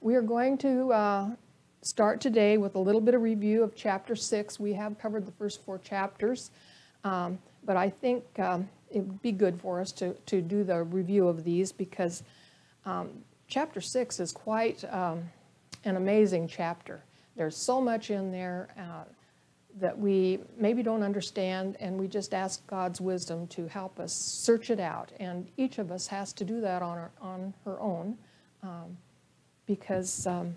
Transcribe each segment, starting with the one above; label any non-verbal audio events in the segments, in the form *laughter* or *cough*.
We are going to uh, start today with a little bit of review of chapter 6. We have covered the first four chapters, um, but I think um, it would be good for us to, to do the review of these because um, chapter 6 is quite um, an amazing chapter. There's so much in there uh, that we maybe don't understand, and we just ask God's wisdom to help us search it out. And each of us has to do that on, our, on her own um, because um,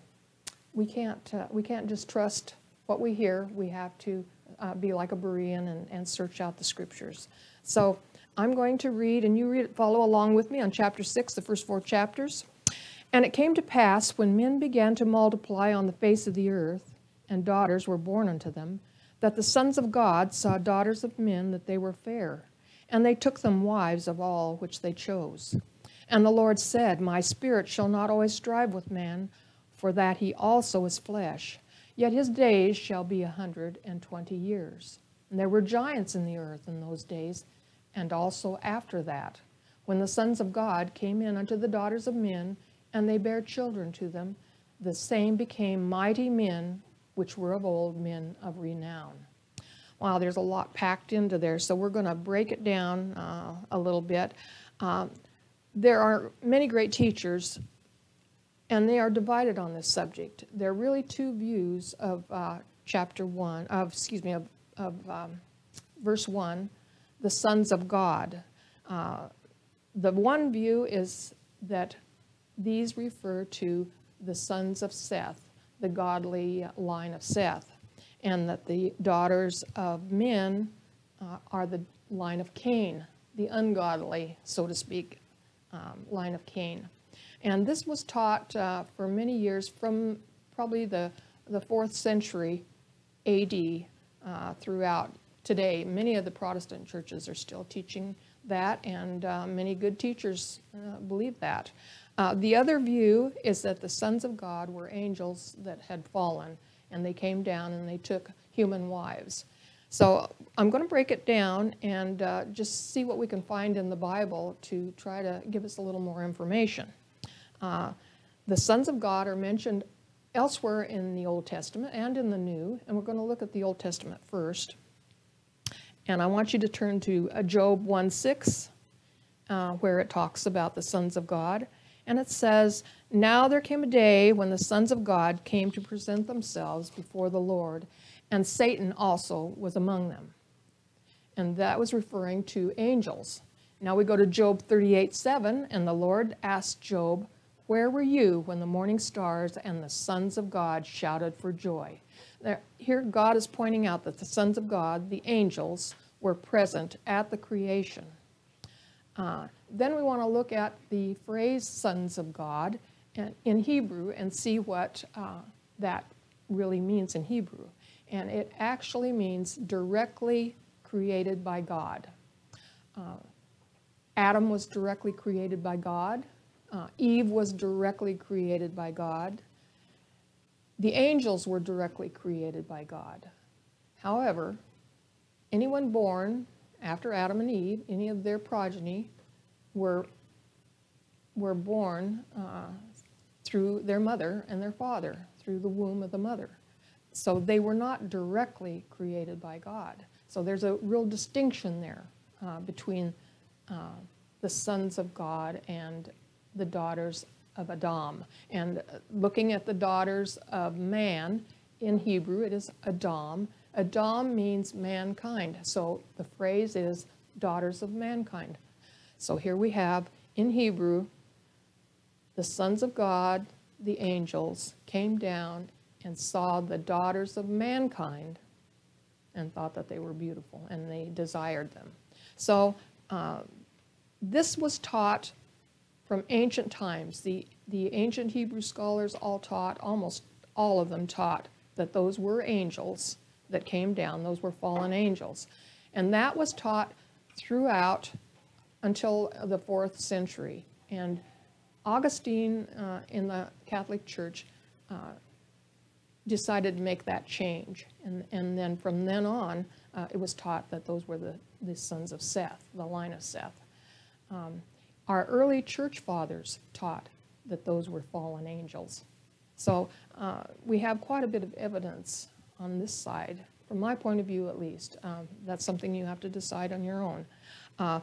we, can't, uh, we can't just trust what we hear. We have to uh, be like a Berean and, and search out the scriptures. So I'm going to read, and you read, follow along with me on chapter 6, the first four chapters. And it came to pass when men began to multiply on the face of the earth, and daughters were born unto them, that the sons of God saw daughters of men that they were fair, and they took them wives of all which they chose. And the Lord said, My spirit shall not always strive with man, for that he also is flesh. Yet his days shall be a hundred and twenty years. And there were giants in the earth in those days, and also after that, when the sons of God came in unto the daughters of men, and they bare children to them, the same became mighty men which were of old men of renown. Wow, there's a lot packed into there, so we're going to break it down uh, a little bit. Um, there are many great teachers, and they are divided on this subject. There are really two views of uh, chapter 1, of, excuse me, of, of um, verse 1, the sons of God. Uh, the one view is that these refer to the sons of Seth, the godly line of Seth, and that the daughters of men uh, are the line of Cain, the ungodly, so to speak, um, line of Cain. And this was taught uh, for many years from probably the, the fourth century AD uh, throughout today. Many of the Protestant churches are still teaching that, and uh, many good teachers uh, believe that. Uh, the other view is that the sons of God were angels that had fallen, and they came down and they took human wives. So I'm going to break it down and uh, just see what we can find in the Bible to try to give us a little more information. Uh, the sons of God are mentioned elsewhere in the Old Testament and in the New, and we're going to look at the Old Testament first. And I want you to turn to uh, Job 1:6, uh, where it talks about the sons of God. And it says, Now there came a day when the sons of God came to present themselves before the Lord, and Satan also was among them. And that was referring to angels. Now we go to Job 38 7, and the Lord asked Job, Where were you when the morning stars and the sons of God shouted for joy? Here, God is pointing out that the sons of God, the angels, were present at the creation. Uh, then we want to look at the phrase sons of God in Hebrew and see what uh, that really means in Hebrew. And it actually means directly created by God. Uh, Adam was directly created by God. Uh, Eve was directly created by God. The angels were directly created by God. However, anyone born after Adam and Eve, any of their progeny, were, were born uh, through their mother and their father, through the womb of the mother. So they were not directly created by God. So there's a real distinction there uh, between uh, the sons of God and the daughters of Adam. And uh, looking at the daughters of man, in Hebrew it is Adam. Adam means mankind. So the phrase is daughters of mankind. So here we have in Hebrew, the sons of God, the angels, came down and saw the daughters of mankind and thought that they were beautiful and they desired them. So uh, this was taught from ancient times. The, the ancient Hebrew scholars all taught, almost all of them taught, that those were angels that came down, those were fallen angels. And that was taught throughout until the fourth century. And Augustine uh, in the Catholic Church uh, decided to make that change. And, and then from then on, uh, it was taught that those were the, the sons of Seth, the line of Seth. Um, our early church fathers taught that those were fallen angels. So uh, we have quite a bit of evidence on this side, from my point of view at least. Um, that's something you have to decide on your own. Uh,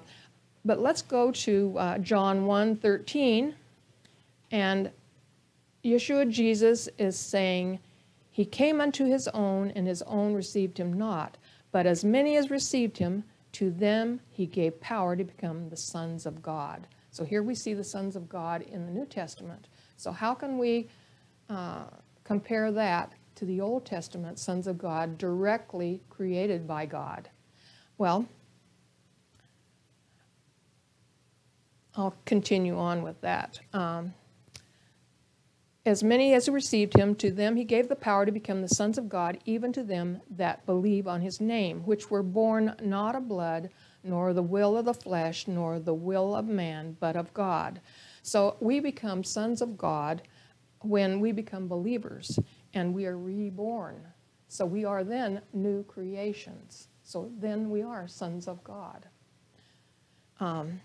but let's go to uh, John 1 13. And Yeshua Jesus is saying, He came unto his own, and his own received him not. But as many as received him, to them he gave power to become the sons of God. So here we see the sons of God in the New Testament. So how can we uh, compare that to the Old Testament sons of God directly created by God? Well, I'll continue on with that. Um, as many as received him, to them he gave the power to become the sons of God, even to them that believe on his name, which were born not of blood, nor the will of the flesh, nor the will of man, but of God. So we become sons of God when we become believers and we are reborn. So we are then new creations. So then we are sons of God. Um,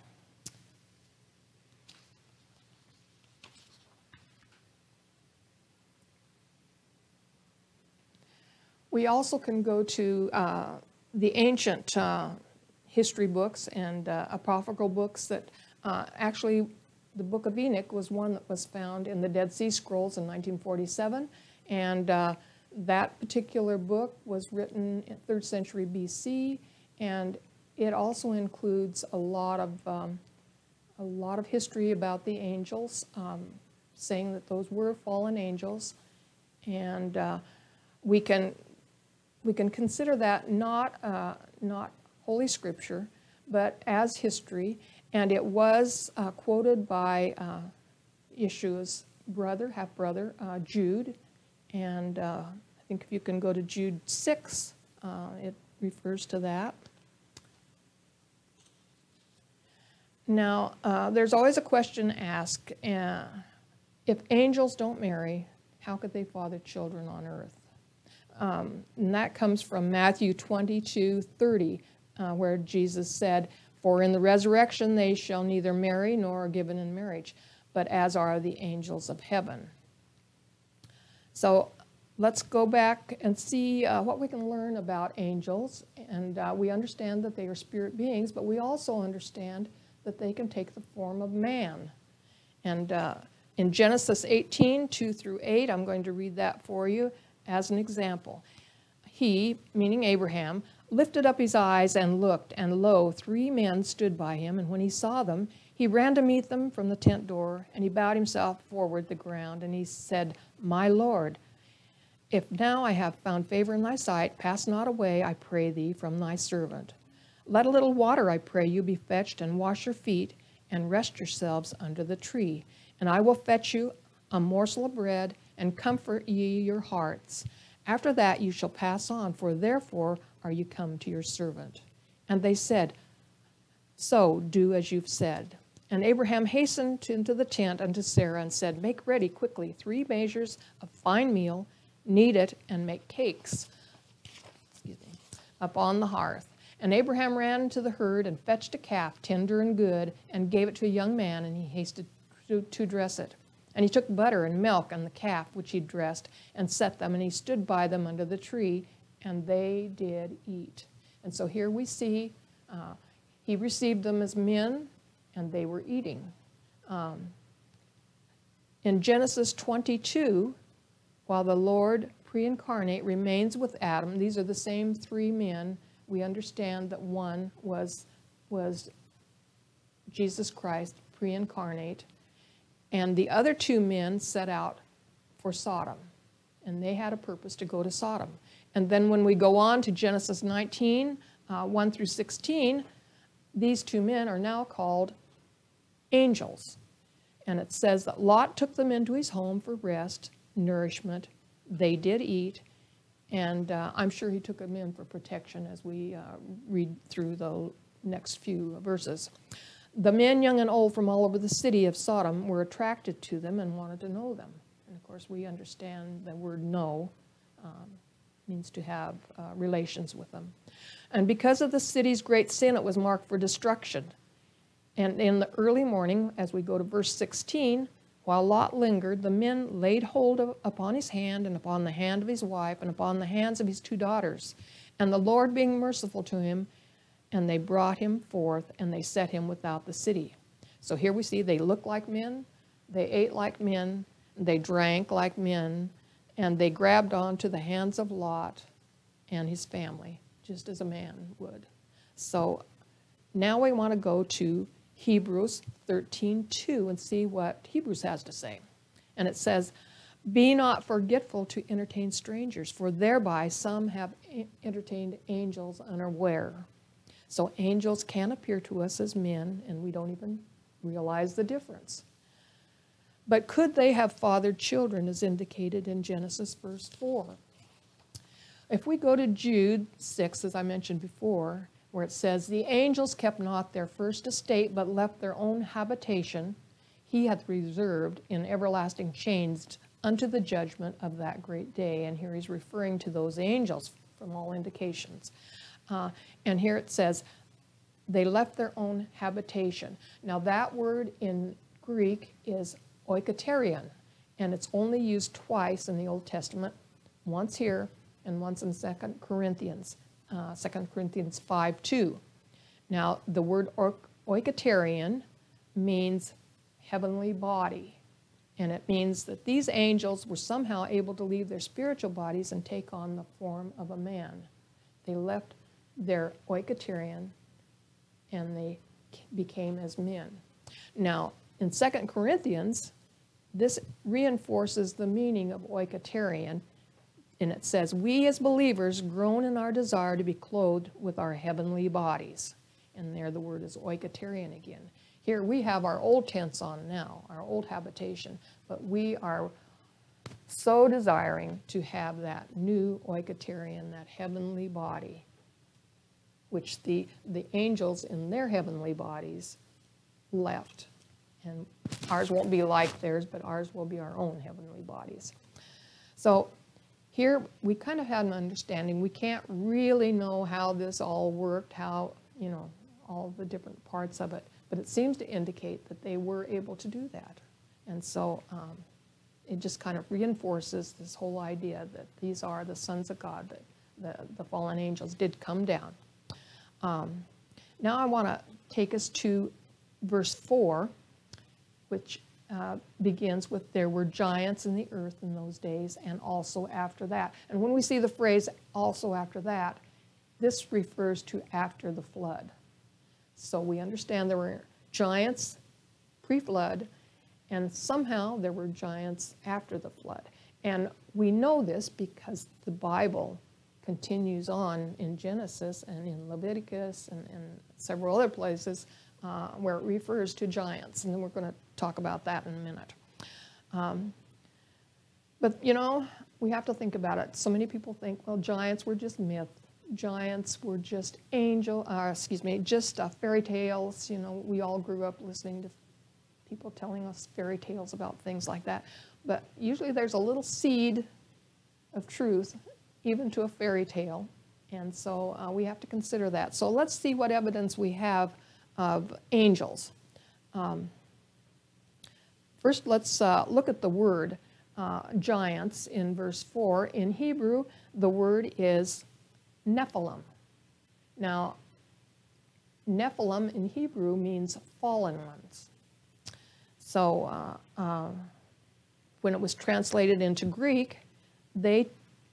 We also can go to uh, the ancient uh, history books and uh, apocryphal books that uh, actually the Book of Enoch was one that was found in the Dead Sea Scrolls in 1947. And uh, that particular book was written in 3rd century BC. And it also includes a lot of, um, a lot of history about the angels, um, saying that those were fallen angels. And uh, we can we can consider that not, uh, not Holy Scripture, but as history. And it was uh, quoted by uh, Yeshua's brother, half brother, uh, Jude. And uh, I think if you can go to Jude 6, uh, it refers to that. Now, there's always a question asked if angels don't marry, how could they father children on earth? Um, and that comes from Matthew 22 30, uh, where Jesus said, For in the resurrection they shall neither marry nor are given in marriage, but as are the angels of heaven. So let's go back and see uh, what we can learn about angels. And uh, we understand that they are spirit beings, but we also understand that they can take the form of man. And uh, in Genesis 18, 2 through 8, I'm going to read that for you as an example. He, meaning Abraham, lifted up his eyes and looked, and lo, three men stood by him, and when he saw them, he ran to meet them from the tent door, and he bowed himself forward the ground, and he said, My Lord, if now I have found favor in thy sight, pass not away, I pray thee, from thy servant. Let a little water, I pray you, be fetched, and wash your feet, and rest yourselves under the tree. And I will fetch you a morsel of bread, and comfort ye your hearts. After that you shall pass on, for therefore are you come to your servant. And they said, So do as you've said. And Abraham hastened into the tent unto Sarah and said, Make ready quickly three measures of fine meal, knead it, and make cakes upon the hearth. And Abraham ran to the herd and fetched a calf, tender and good, and gave it to a young man, and he hasted to, to dress it. And he took butter and milk and the calf which he dressed and set them, and he stood by them under the tree, and they did eat. And so here we see uh, he received them as men, and they were eating. Um, in Genesis 22, while the Lord pre incarnate remains with Adam, these are the same three men. We understand that one was, was Jesus Christ pre incarnate and the other two men set out for Sodom. And they had a purpose to go to Sodom. And then when we go on to Genesis 19, uh, 1 through 16, these two men are now called angels. And it says that Lot took them into his home for rest, nourishment. They did eat. And uh, I'm sure he took them in for protection as we uh, read through the next few verses. The men, young and old, from all over the city of Sodom were attracted to them and wanted to know them. And of course, we understand the word know um, means to have uh, relations with them. And because of the city's great sin, it was marked for destruction. And in the early morning, as we go to verse 16, while Lot lingered, the men laid hold of, upon his hand and upon the hand of his wife and upon the hands of his two daughters. And the Lord being merciful to him, and they brought him forth and they set him without the city. So here we see they looked like men, they ate like men, they drank like men, and they grabbed onto the hands of Lot and his family, just as a man would. So now we want to go to Hebrews 13:2 and see what Hebrews has to say. And it says, "Be not forgetful to entertain strangers, for thereby some have entertained angels unaware." So angels can appear to us as men, and we don't even realize the difference. But could they have fathered children, as indicated in Genesis verse 4? If we go to Jude 6, as I mentioned before, where it says, The angels kept not their first estate, but left their own habitation, he hath reserved in everlasting chains unto the judgment of that great day. And here he's referring to those angels from all indications. Uh, and here it says, they left their own habitation. Now, that word in Greek is oikaterion, and it's only used twice in the Old Testament, once here and once in 2 Corinthians, uh, 2 Corinthians 5 2. Now, the word oikaterion means heavenly body, and it means that these angels were somehow able to leave their spiritual bodies and take on the form of a man. They left their oikaterion and they became as men. Now, in 2 Corinthians, this reinforces the meaning of oikaterion, and it says, We as believers groan in our desire to be clothed with our heavenly bodies. And there the word is oikaterion again. Here we have our old tents on now, our old habitation, but we are so desiring to have that new oikaterion, that heavenly body, which the, the angels in their heavenly bodies left. And ours won't be like theirs, but ours will be our own heavenly bodies. So here we kind of had an understanding. We can't really know how this all worked, how, you know, all the different parts of it, but it seems to indicate that they were able to do that. And so um, it just kind of reinforces this whole idea that these are the sons of God, that the, the fallen angels did come down. Um, now I want to take us to verse 4 which uh, begins with there were giants in the earth in those days and also after that. And when we see the phrase also after that, this refers to after the flood. So we understand there were giants pre flood, and somehow there were giants after the flood. And we know this because the Bible continues on in Genesis and in Leviticus and, and several other places uh, where it refers to giants. And then we're going to talk about that in a minute. Um, but, you know, we have to think about it. So many people think, well, giants were just myth. Giants were just angel, uh, excuse me, just uh, fairy tales. You know, we all grew up listening to people telling us fairy tales about things like that. But usually there's a little seed of truth, even to a fairy tale. And so uh, we have to consider that. So let's see what evidence we have of angels. Um, first, let's uh, look at the word uh, giants in verse 4. In Hebrew, the word is Nephilim. Now, Nephilim in Hebrew means fallen ones. So, uh, uh when it was translated into Greek, they,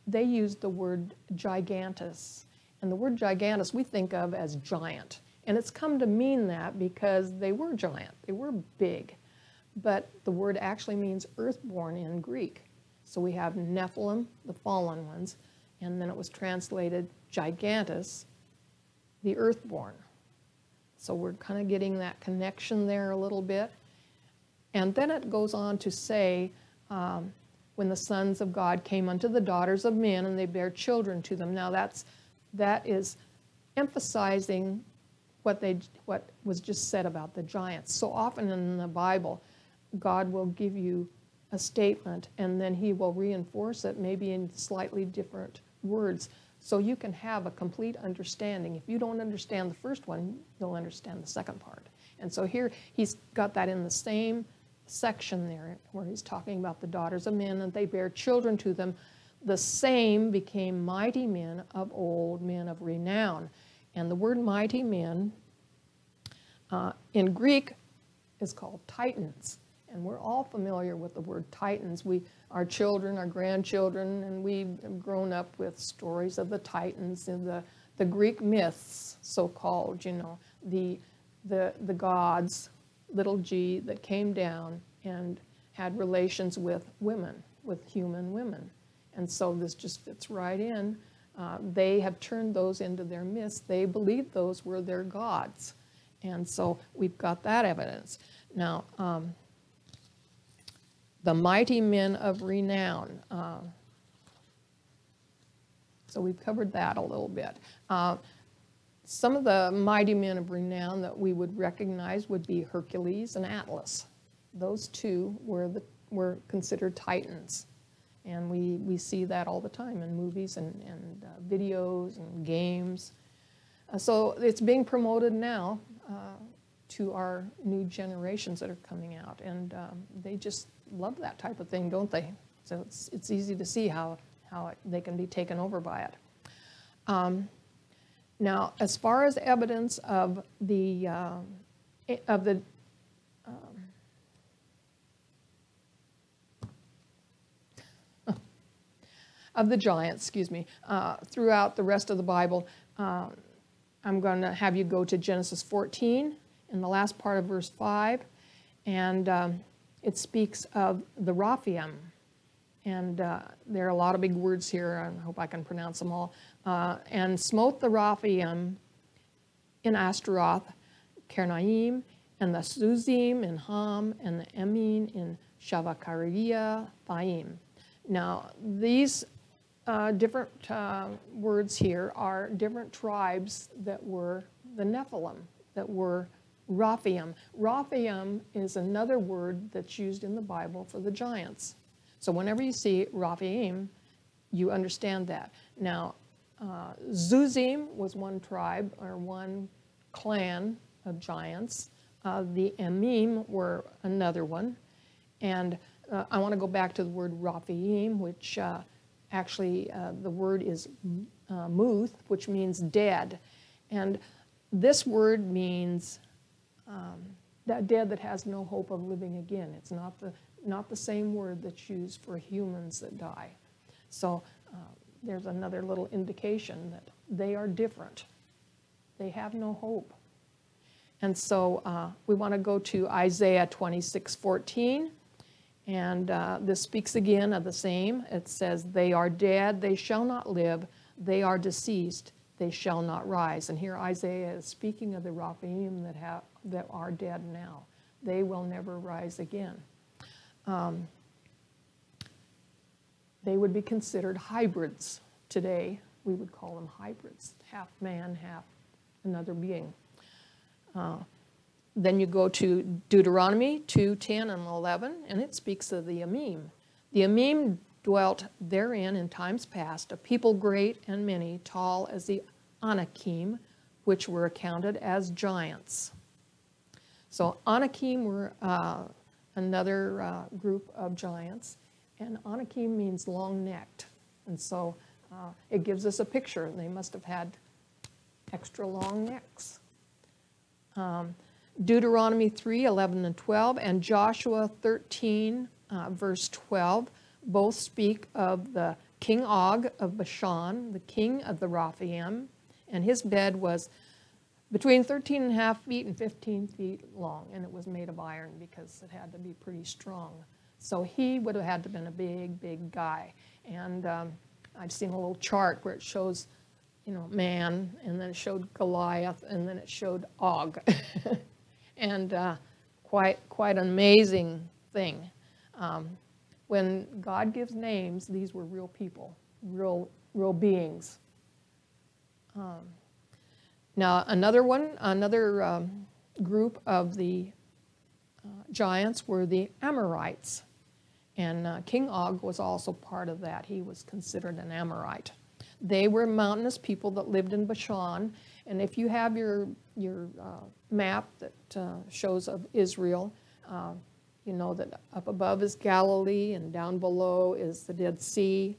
they used the word gigantus. And the word gigantus we think of as giant. And it's come to mean that because they were giant, they were big. But the word actually means earthborn in Greek. So we have Nephilim, the fallen ones, and then it was translated gigantus, the earthborn. So we're kind of getting that connection there a little bit. And then it goes on to say, um, when the sons of God came unto the daughters of men and they bare children to them. Now that's, that is emphasizing what, they, what was just said about the giants. So often in the Bible, God will give you a statement and then he will reinforce it maybe in slightly different words so you can have a complete understanding. If you don't understand the first one, you'll understand the second part. And so here he's got that in the same section there where he's talking about the daughters of men and they bear children to them. The same became mighty men of old, men of renown. And the word mighty men uh, in Greek is called titans. And we're all familiar with the word titans. We, our children, our grandchildren, and we've grown up with stories of the titans in the, the Greek myths, so-called, you know, the, the, the gods, little g, that came down and had relations with women, with human women. And so this just fits right in. Uh, they have turned those into their myths. They believed those were their gods. And so we've got that evidence. Now, um, the mighty men of renown. Uh, so we've covered that a little bit. Uh, some of the mighty men of renown that we would recognize would be Hercules and Atlas. Those two were, the, were considered titans. And we, we see that all the time in movies and, and uh, videos and games. Uh, so it's being promoted now uh, to our new generations that are coming out. And um, they just love that type of thing, don't they? So it's, it's easy to see how, how it, they can be taken over by it. Um, now, as far as evidence of the, uh, of the um, of the giants, excuse me, uh, throughout the rest of the Bible, uh, I'm going to have you go to Genesis 14 in the last part of verse 5, and um, it speaks of the Raphaim. And uh, there are a lot of big words here. I hope I can pronounce them all. Uh, and smote the Raphaim in Ashtaroth, Karnaim, and the Zuzim in Ham, and the Emim in Shavakariah, Thaim. Now, these uh, different uh, words here are different tribes that were the Nephilim, that were Raphaim. Raphaim is another word that's used in the Bible for the giants. So whenever you see Raphaim, you understand that. Now, uh, Zuzim was one tribe or one clan of giants. Uh, the Emim were another one. And uh, I want to go back to the word Raphaim, which uh, actually uh, the word is uh, muth, which means dead. And this word means um, that dead that has no hope of living again. It's not the, not the same word that's used for humans that die. So uh, there's another little indication that they are different. They have no hope. And so uh, we want to go to Isaiah 26, 14. And uh, this speaks again of the same. It says, They are dead, they shall not live, they are deceased, they shall not rise. And here Isaiah is speaking of the Raphaim that have, that are dead now. They will never rise again. Um, they would be considered hybrids today. We would call them hybrids, half man, half another being. Uh, then you go to Deuteronomy 2, 10, and 11, and it speaks of the Amim. The Amim dwelt therein in times past, a people great and many, tall as the Anakim, which were accounted as giants. So Anakim were uh, another uh, group of giants, and Anakim means long-necked. And so uh, it gives us a picture. They must have had extra long necks. Um, Deuteronomy 3, 11 and 12, and Joshua 13, uh, verse 12, both speak of the King Og of Bashan, the king of the Raphaim, and his bed was between 13 and a half feet and 15 feet long, and it was made of iron because it had to be pretty strong. So he would have had to have been a big, big guy. And um, I've seen a little chart where it shows, you know, man, and then it showed Goliath, and then it showed Og. *laughs* and uh, quite, quite an amazing thing. Um, when God gives names, these were real people, real, real beings. Um, now, another one, another um, group of the uh, giants were the Amorites. And uh, King Og was also part of that. He was considered an Amorite. They were mountainous people that lived in Bashan. And if you have your, your uh, map that uh, shows of Israel, uh, you know that up above is Galilee and down below is the Dead Sea.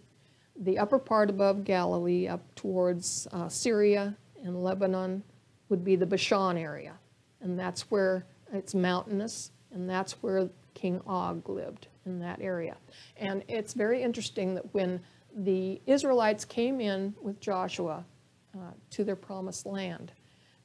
The upper part above Galilee, up towards uh, Syria and Lebanon, would be the Bashan area. And that's where it's mountainous, and that's where King Og lived in that area. And it's very interesting that when the Israelites came in with Joshua uh, to their promised land,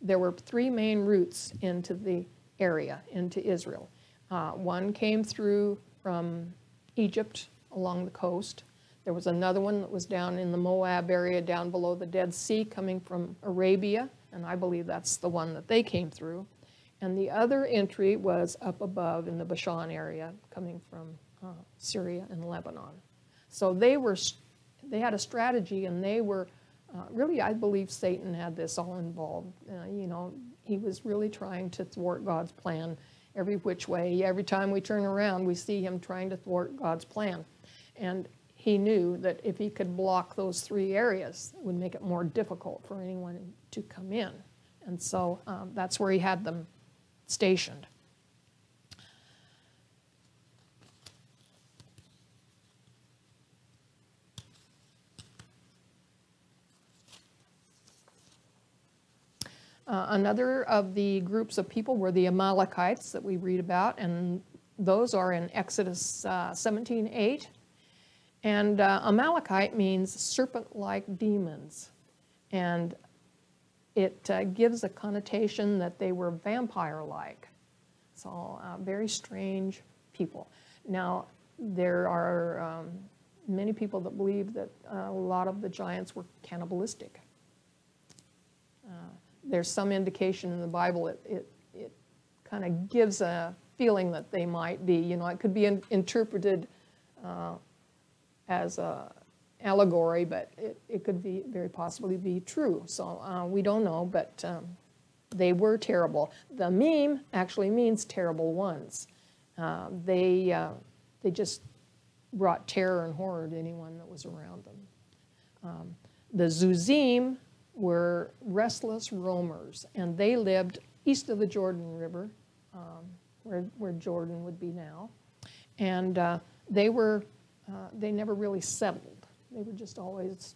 there were three main routes into the area, into Israel. Uh, one came through from Egypt along the coast. There was another one that was down in the Moab area, down below the Dead Sea, coming from Arabia, and I believe that's the one that they came through. And the other entry was up above in the Bashan area, coming from uh, Syria and Lebanon. So they were, they had a strategy, and they were uh, really, I believe Satan had this all involved. Uh, you know, he was really trying to thwart God's plan every which way. Every time we turn around, we see him trying to thwart God's plan. And he knew that if he could block those three areas, it would make it more difficult for anyone to come in. And so um, that's where he had them stationed. Uh, another of the groups of people were the Amalekites that we read about, and those are in Exodus uh, 17:8. And uh, Amalekite means serpent-like demons, and it uh, gives a connotation that they were vampire-like. So uh, very strange people. Now there are um, many people that believe that uh, a lot of the giants were cannibalistic there's some indication in the Bible it, it, it kind of gives a feeling that they might be. You know, it could be in, interpreted uh, as a allegory, but it, it could be very possibly be true. So uh, we don't know, but um, they were terrible. The Emim actually means terrible ones. Uh, they, uh, they just brought terror and horror to anyone that was around them. Um, the Zuzim were restless roamers, and they lived east of the Jordan River, um, where, where Jordan would be now. And uh, they were, uh, they never really settled. They were just always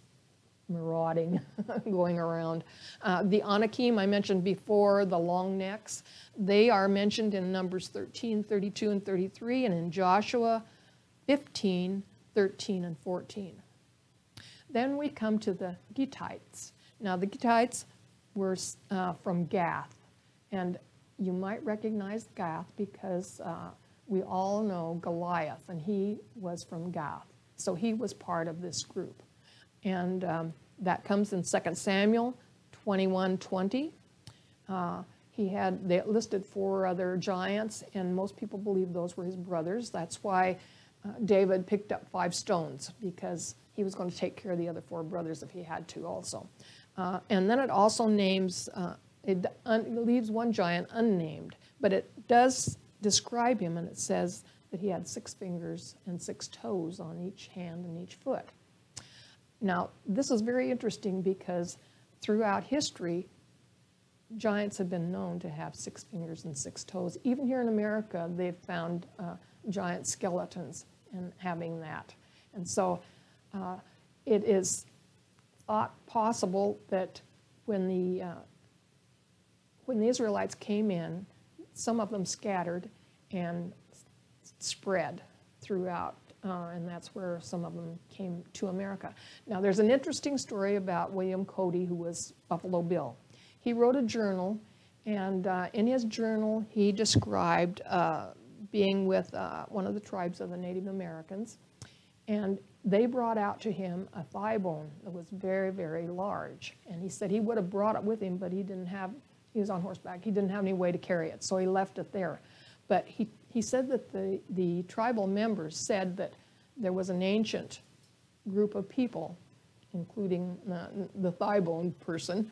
marauding, *laughs* going around. Uh, the Anakim I mentioned before, the long necks, they are mentioned in Numbers 13, 32, and 33, and in Joshua 15, 13, and 14. Then we come to the Gittites. Now, the Gittites were uh, from Gath, and you might recognize Gath because uh, we all know Goliath, and he was from Gath. So he was part of this group. And um, that comes in 2 Samuel 21 20. Uh, he had, they listed four other giants, and most people believe those were his brothers. That's why uh, David picked up five stones, because he was going to take care of the other four brothers if he had to also. Uh, and then it also names, uh, it leaves one giant unnamed, but it does describe him and it says that he had six fingers and six toes on each hand and each foot. Now, this is very interesting because throughout history, giants have been known to have six fingers and six toes. Even here in America, they've found uh, giant skeletons and having that. And so uh, it is possible that when the, uh, when the Israelites came in, some of them scattered and spread throughout, uh, and that's where some of them came to America. Now, there's an interesting story about William Cody, who was Buffalo Bill. He wrote a journal, and uh, in his journal, he described uh, being with uh, one of the tribes of the Native Americans, and they brought out to him a thigh bone that was very, very large. And he said he would have brought it with him, but he didn't have, he was on horseback, he didn't have any way to carry it, so he left it there. But he, he said that the, the tribal members said that there was an ancient group of people, including the thigh bone person,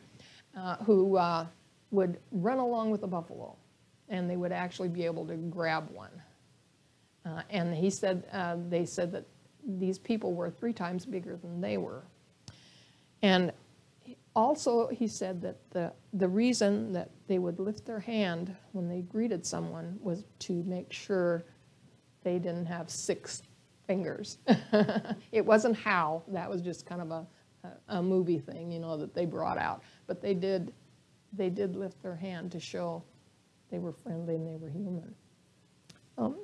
uh, who uh, would run along with the buffalo, and they would actually be able to grab one. Uh, and he said, uh, they said that these people were three times bigger than they were. And also, he said that the, the reason that they would lift their hand when they greeted someone was to make sure they didn't have six fingers. *laughs* it wasn't how, that was just kind of a, a, movie thing, you know, that they brought out. But they did, they did lift their hand to show they were friendly and they were human. Um,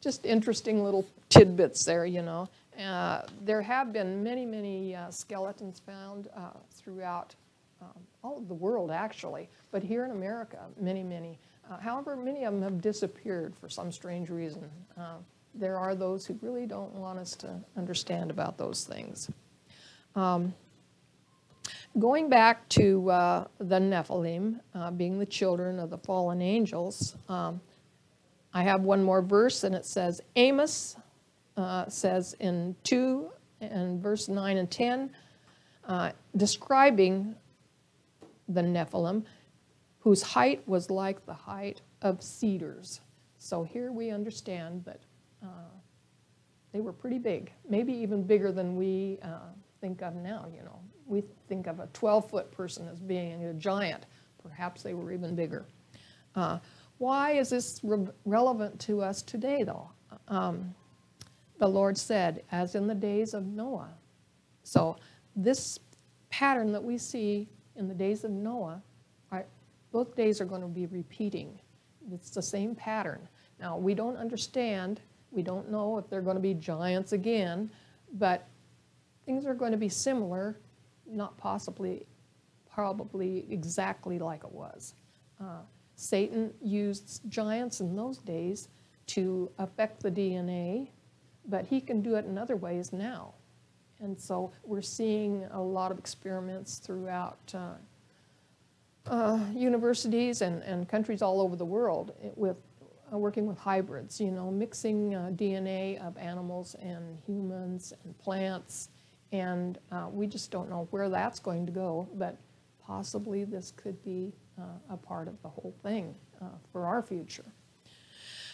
just interesting little tidbits there, you know. Uh, there have been many, many uh, skeletons found uh, throughout um, all of the world, actually, but here in America, many, many. Uh, however, many of them have disappeared for some strange reason. Uh, there are those who really don't want us to understand about those things. Um, going back to the Nephilim, being the children of the fallen angels, um, I have one more verse, and it says, Amos uh, says in 2 and verse 9 and 10, uh, describing the Nephilim, whose height was like the height of cedars. So here we understand that uh, they were pretty big, maybe even bigger than we uh, think of now, you know. We think of a 12-foot person as being a giant. Perhaps they were even bigger. Uh, why is this re relevant to us today, though? Um, the Lord said, as in the days of Noah. So this pattern that we see in the days of Noah, are, both days are going to be repeating. It's the same pattern. Now, we don't understand, we don't know if they're going to be giants again, but things are going to be similar, not possibly, probably exactly like it was. Uh, Satan used giants in those days to affect the DNA, but he can do it in other ways now. And so we're seeing a lot of experiments throughout uh, uh, universities and, and countries all over the world with uh, working with hybrids, you know, mixing uh, DNA of animals and humans and plants. And uh, we just don't know where that's going to go, but possibly this could be uh, a part of the whole thing for our future.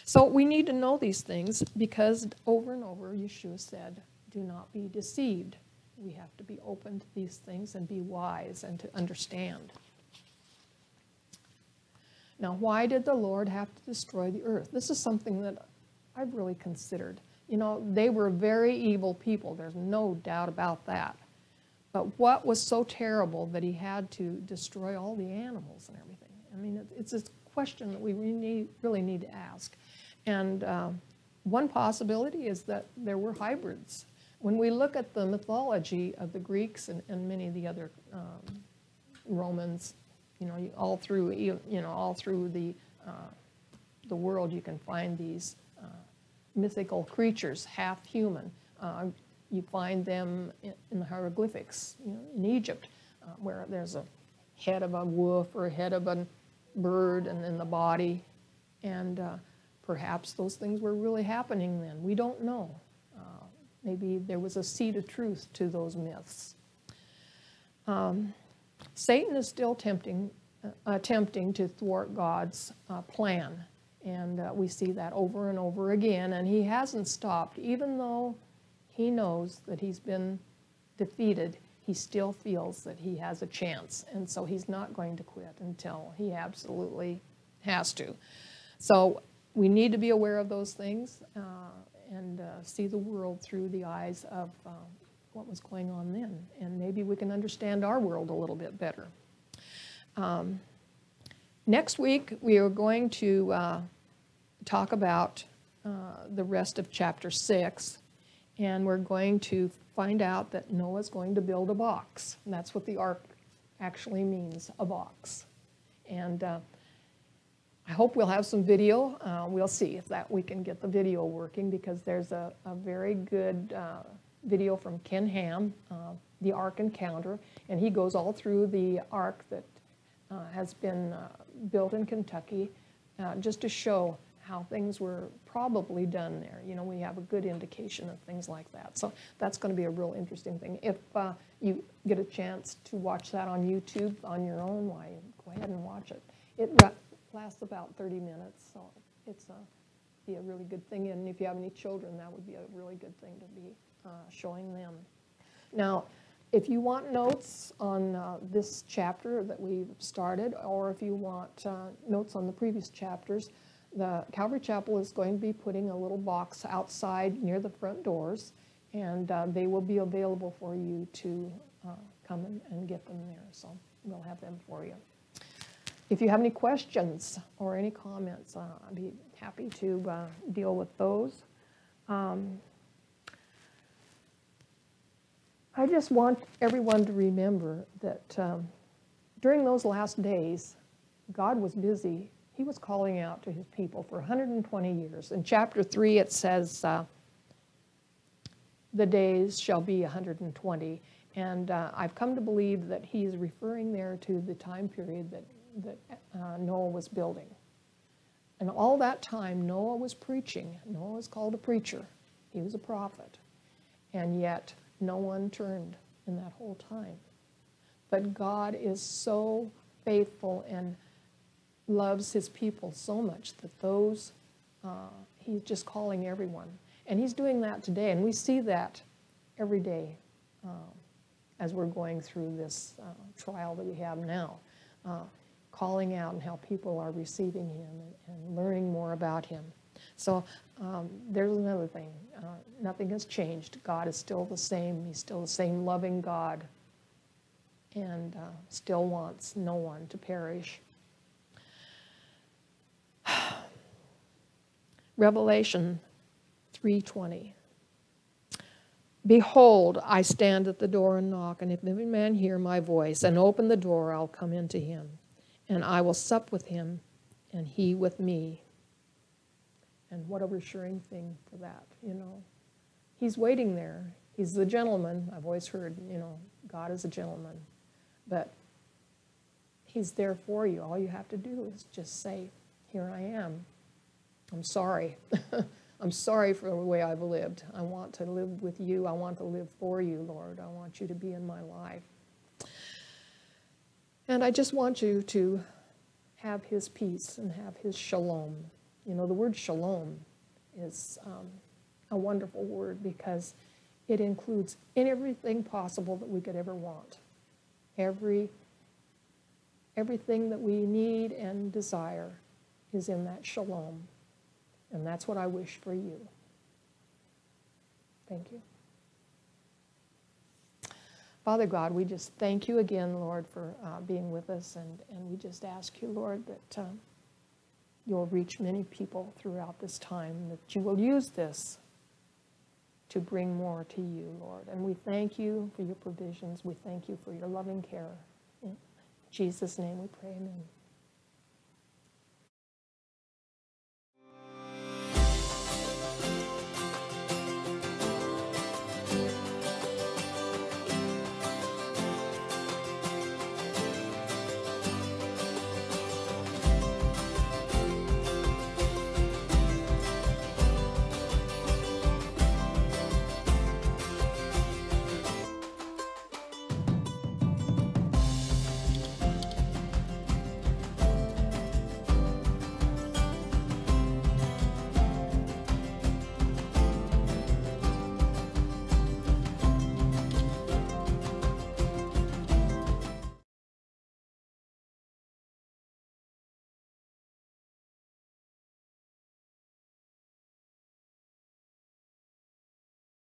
So we need to know these things because over and over Yeshua said, do not be deceived. We have to be open to these things and be wise and to understand. Now, why did the Lord have to destroy the earth? This is something that I've really considered. You know, they were very evil people. There's no doubt about that. But what was so terrible that he had to destroy all the animals and everything? I mean, it's a question that we really need to ask. And uh, one possibility is that there were hybrids. When we look at the mythology of the Greeks and, and many of the other um, Romans, you know, all through, you know, all through the, uh, the world, you can find these uh, mythical creatures, half human. Uh, you find them in, in the hieroglyphics you know, in Egypt, uh, where there's a head of a wolf or a head of a bird and then the body. And uh, perhaps those things were really happening then. We don't know. Uh, maybe there was a seed of truth to those myths. Um, Satan is still tempting, uh, attempting to thwart God's uh, plan. And uh, we see that over and over again. And he hasn't stopped, even though he knows that he's been defeated, he still feels that he has a chance. And so he's not going to quit until he absolutely has to. So we need to be aware of those things uh, and uh, see the world through the eyes of uh, what was going on then. And maybe we can understand our world a little bit better. Um, next week, we are going to uh, talk about uh, the rest of chapter 6 and we're going to find out that Noah's going to build a box. And that's what the ark actually means, a box. And uh, I hope we'll have some video. Uh, we'll see if that we can get the video working because there's a, a very good uh, video from Ken Ham, uh, the Ark Encounter, and he goes all through the ark that uh, has been uh, built in Kentucky just to show how things were probably done there. You know, we have a good indication of things like that. So that's going to be a real interesting thing. If uh, you get a chance to watch that on YouTube on your own, why, go ahead and watch it. It lasts about 30 minutes, so it's a, be a really good thing. And if you have any children, that would be a really good thing to be uh, showing them. Now, if you want notes on uh, this chapter that we've started, or if you want uh, notes on the previous chapters, the Calvary Chapel is going to be putting a little box outside near the front doors, and uh, they will be available for you to uh, come and, and get them there. So we'll have them for you. If you have any questions or any comments, uh, I'd be happy to uh, deal with those. Um, I just want everyone to remember that um, during those last days, God was busy. He was calling out to his people for 120 years. In chapter 3, it says, uh, The days shall be 120. And uh, I've come to believe that he's referring there to the time period that, that uh, Noah was building. And all that time, Noah was preaching. Noah was called a preacher, he was a prophet. And yet, no one turned in that whole time. But God is so faithful and loves his people so much that those, uh, he's just calling everyone. And he's doing that today, and we see that every day uh, as we're going through this uh, trial that we have now. Uh, calling out and how people are receiving him and, and learning more about him. So um, there's another thing. Uh, nothing has changed. God is still the same. He's still the same loving God and uh, still wants no one to perish. *sighs* Revelation 3:20 Behold, I stand at the door and knock, and if any man hear my voice and open the door, I'll come into him, and I will sup with him, and he with me. And what a reassuring thing for that, you know. He's waiting there. He's the gentleman. I've always heard, you know, God is a gentleman. But he's there for you. All you have to do is just say, Here I am. I'm sorry. *laughs* I'm sorry for the way I've lived. I want to live with you. I want to live for you, Lord. I want you to be in my life. And I just want you to have his peace and have his shalom. You know, the word shalom is um, a wonderful word because it includes everything possible that we could ever want. Every, everything that we need and desire is in that shalom. And that's what I wish for you. Thank you. Father God, we just thank you again, Lord, for uh, being with us. And, and we just ask you, Lord, that um, you'll reach many people throughout this time, that you will use this to bring more to you, Lord. And we thank you for your provisions. We thank you for your loving care. In Jesus' name we pray, amen.